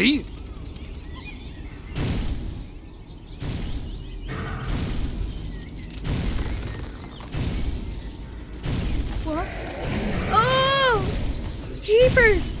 see? What? Oh! Jeepers!